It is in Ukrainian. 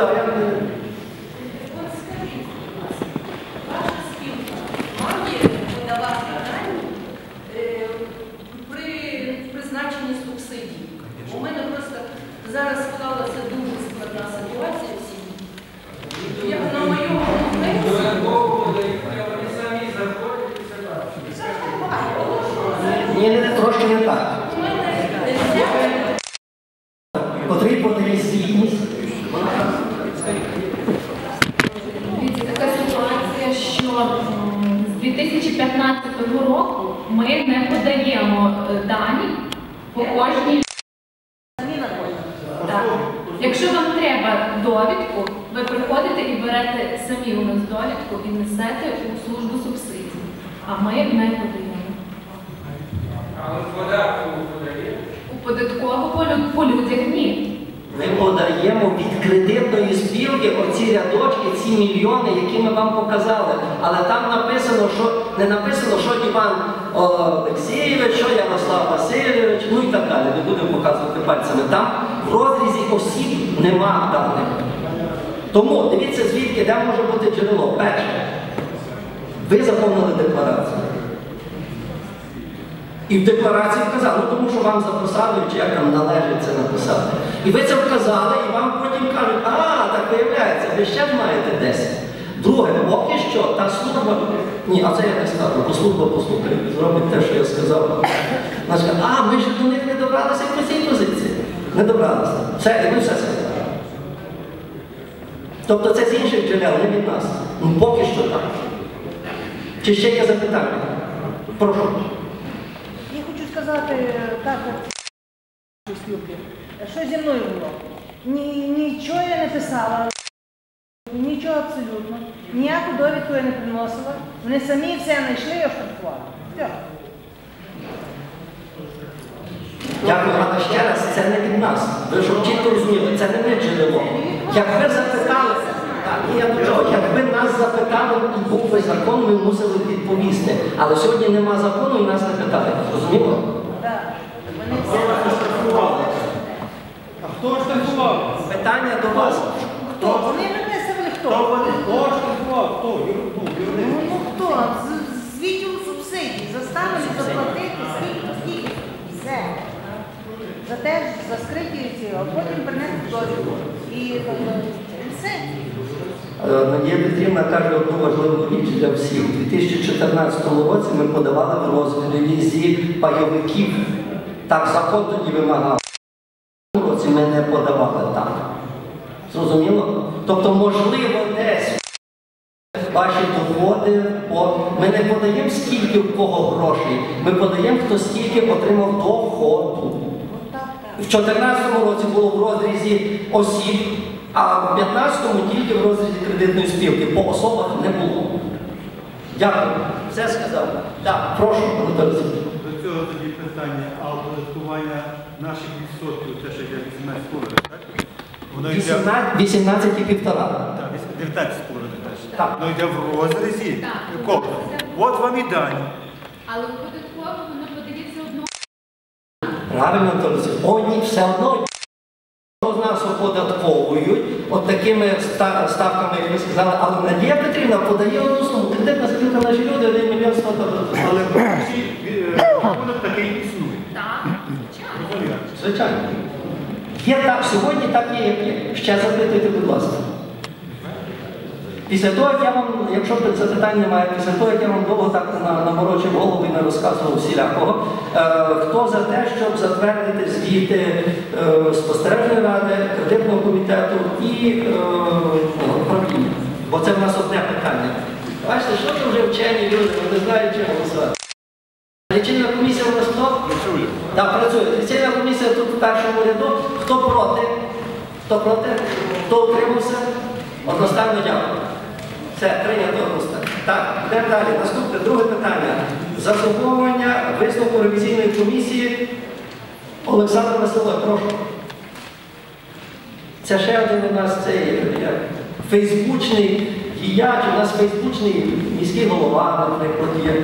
сказав, я не... От скажіть, будь ласка, ваша спілка має подавати дані е, при призначенні субсидій? У мене просто зараз склалася дуже складна ситуація в сім'ї. Як на моєму Ні, не, трошки не так. у мене десятка Котрий подає звітність. Дивіться, така ситуація, що м, з 2015 року ми не подаємо е, дані по кожній. Так. Якщо вам треба довідку, ви приходите і берете самі у нас довідку і несете у службу субсидій. А ми не подаємо. У податкову по, лю- по людях ні. Ми подаємо від кредитної спілки оці рядочки, ці мільйони, які ми вам показали. Але там написано, що не написано, що Іван Олексійович, що Ярослав Васильович, ну і так далі. Не будемо показувати пальцями. Там в розрізі осіб нема даних. Тому дивіться звідки, де може бути джерело. Перше, ви заповнили декларацію. І в декларації вказали, ну тому що вам записали, чи як там належить це написати. І ви це вказали, і вам потім кажуть, а, так виявляється, ви ще маєте 10. Друге, поки що та служба, ні, а це я не скажу, бо служба послухає, зробить те, що я сказав. Скаже, а, ми ж до них не добралися по цій позиції. Не добралися. Все, і ми все сказали. Тобто це з інших джерел, не від нас. Ну, поки що так. Чи ще є запитання? Прошу. Я хочу сказати е, так. Що зі мною було? Ні, нічого я не писала, абсолютно. Ніяку довідку я не приносила. Вони самі все знайшли і оштрафували. Дякую, але ще раз, це не від нас. Ви щоб чітко розуміли, це не ми джерело. Якби запитали, так, я до чого, якби нас запитали і був би закон, ми мусили відповісти. Але сьогодні нема закону і нас не питають. Розуміло? Так. Вони все. А хто штрафував? Питання до вас. Хто? Вони виписували Хто хто? вони? Хто штрафував? Хто? Юр- ну, Ну, юридично. ну хто? З, з відділу субсидій. Заставили заплатити скільки, скільки. Все. За те, за скриті ці, а потім принесли довідку. І, е, все. Е, Надія Петрівна каже одну важливу річ для всіх. У 2014 році ми подавали в розрізі пайовиків. Так закон тоді вимагав. Цьому році ми не подавали так. Зрозуміло? Тобто, можливо, десь ваші доходи, ми не подаємо скільки в кого грошей, ми подаємо, хто скільки отримав доходу. В 2014 році було в розрізі осіб, а в 2015-му тільки в розрізі кредитної спілки. По особах не було. Дякую. Все сказав. Так, прошу, Анатолій До цього тоді питання, а оподаткування наших відсотків, те, що йде 18 половиною, так? Воно йде 18 18 і півтора. Так, 19 половиною. Так. Воно йде в розрізі. Так. От вам і дані. Але Правильно, Сергійович. Вони все одно з нас оподатковують от такими ставками, як ви сказали, але Надія Петрівна подає одну суму. Кредитна спілка наші люди, 1 мільйон 100 тисяч. Але рахунок такий існує. Так, звичайно. Звичайно. Є так, сьогодні так є, як є. Ще запитуйте, будь ласка. Після того, як я вам, якщо запитань немає, після того, як я вам довго так на- наморочив голову розказував всілякого, е, хто за те, щоб затвердити звіти е, спостережної ради, кредитного комітету і е, управління? Бо це в нас одне питання. Бачите, що ви вже вчені люди, ви не знаєте, чим голосувати. Лічильна комісія у нас хто? Так, працює. Ліцейна комісія тут в першому ряду. Хто проти? Хто проти? Хто утримався? Одностайно дякую. Все, прийнято одностайно. Так, йдемо далі. Наступне, друге питання. Заслуговування висновку ревізійної комісії. Олександра Василович, прошу. Це ще один у нас цей як, фейсбучний діяч, у нас фейсбучний міський голова, наприклад, є.